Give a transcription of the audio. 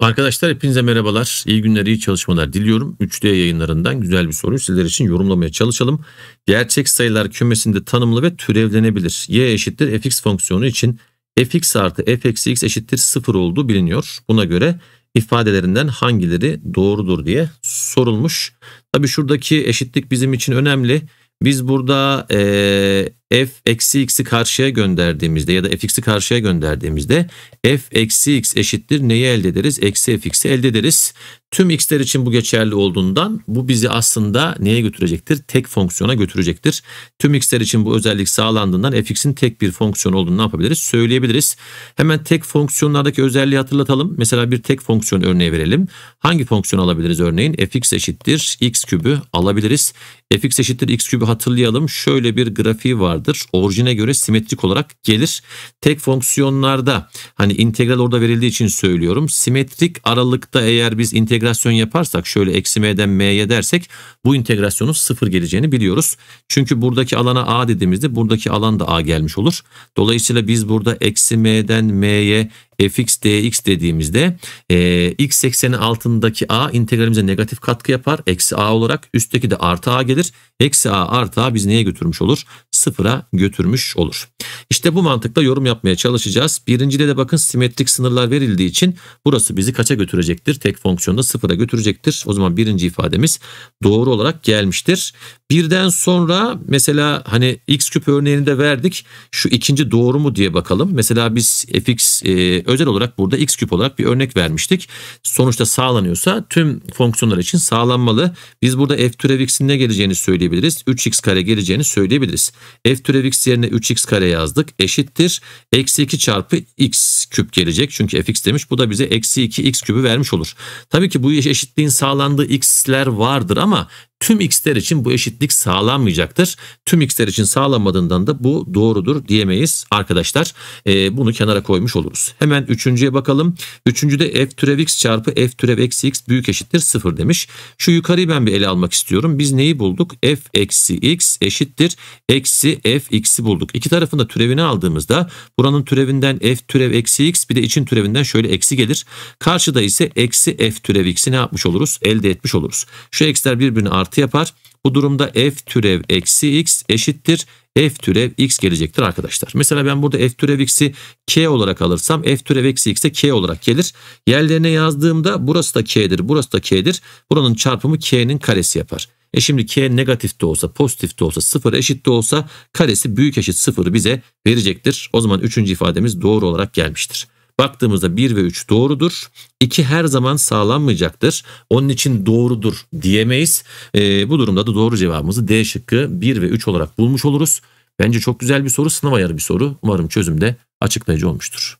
Arkadaşlar hepinize merhabalar. İyi günler, iyi çalışmalar diliyorum. 3D yayınlarından güzel bir soruyu sizler için yorumlamaya çalışalım. Gerçek sayılar kümesinde tanımlı ve türevlenebilir. Y eşittir fx fonksiyonu için fx artı f eksi x eşittir 0 olduğu biliniyor. Buna göre ifadelerinden hangileri doğrudur diye sorulmuş. Tabi şuradaki eşitlik bizim için önemli. Biz burada f eksi x'i karşıya gönderdiğimizde ya da fx'i karşıya gönderdiğimizde f eksi x eşittir neyi elde ederiz? Eksi fx'i elde ederiz. Tüm x'ler için bu geçerli olduğundan bu bizi aslında neye götürecektir? Tek fonksiyona götürecektir. Tüm x'ler için bu özellik sağlandığından fx'in tek bir fonksiyon olduğunu ne yapabiliriz? Söyleyebiliriz. Hemen tek fonksiyonlardaki özelliği hatırlatalım. Mesela bir tek fonksiyon örneği verelim. Hangi fonksiyon alabiliriz örneğin? fx eşittir x kübü alabiliriz. fx eşittir x kübü hatırlayalım. Şöyle bir grafiği var vardır. Orijine göre simetrik olarak gelir. Tek fonksiyonlarda hani integral orada verildiği için söylüyorum. Simetrik aralıkta eğer biz integrasyon yaparsak şöyle eksi m'den m'ye dersek bu integrasyonun sıfır geleceğini biliyoruz. Çünkü buradaki alana a dediğimizde buradaki alan da a gelmiş olur. Dolayısıyla biz burada eksi m'den m'ye fx dx dediğimizde e, x ekseni altındaki a integralimize negatif katkı yapar. Eksi a olarak üstteki de artı a gelir. Eksi a artı a biz neye götürmüş olur? Sıfıra götürmüş olur. İşte bu mantıkla yorum yapmaya çalışacağız. Birincide de bakın simetrik sınırlar verildiği için burası bizi kaça götürecektir? Tek fonksiyonda sıfıra götürecektir. O zaman birinci ifademiz doğru olarak gelmiştir. Birden sonra mesela hani x küp örneğini de verdik. Şu ikinci doğru mu diye bakalım. Mesela biz fx e, özel olarak burada x küp olarak bir örnek vermiştik. Sonuçta sağlanıyorsa tüm fonksiyonlar için sağlanmalı. Biz burada f türev x'in ne geleceğini söyleyebiliriz. 3x kare geleceğini söyleyebiliriz. f türev x yerine 3x kare yazdık. Eşittir. Eksi 2 çarpı x küp gelecek. Çünkü fx demiş. Bu da bize eksi 2 x kübü vermiş olur. Tabii ki bu eşitliğin sağlandığı x'ler vardır ama Tüm x'ler için bu eşitlik sağlanmayacaktır. Tüm x'ler için sağlanmadığından da bu doğrudur diyemeyiz arkadaşlar. E, bunu kenara koymuş oluruz. Hemen üçüncüye bakalım. Üçüncüde f türev x çarpı f türev eksi x büyük eşittir sıfır demiş. Şu yukarıyı ben bir ele almak istiyorum. Biz neyi bulduk? f eksi x eşittir eksi f x'i bulduk. İki tarafında türevini aldığımızda buranın türevinden f türev eksi x bir de için türevinden şöyle eksi gelir. Karşıda ise eksi f türev x'i ne yapmış oluruz? Elde etmiş oluruz. Şu x'ler birbirini artı artı yapar. Bu durumda f türev eksi x eşittir f türev x gelecektir arkadaşlar. Mesela ben burada f türev x'i k olarak alırsam f türev eksi x de k olarak gelir. Yerlerine yazdığımda burası da k'dir burası da k'dir. Buranın çarpımı k'nin karesi yapar. E şimdi k negatif de olsa pozitif de olsa sıfır eşit de olsa karesi büyük eşit sıfırı bize verecektir. O zaman üçüncü ifademiz doğru olarak gelmiştir. Baktığımızda 1 ve 3 doğrudur. 2 her zaman sağlanmayacaktır. Onun için doğrudur diyemeyiz. E, bu durumda da doğru cevabımızı D şıkkı 1 ve 3 olarak bulmuş oluruz. Bence çok güzel bir soru, sınav ayarı bir soru. Umarım çözümde açıklayıcı olmuştur.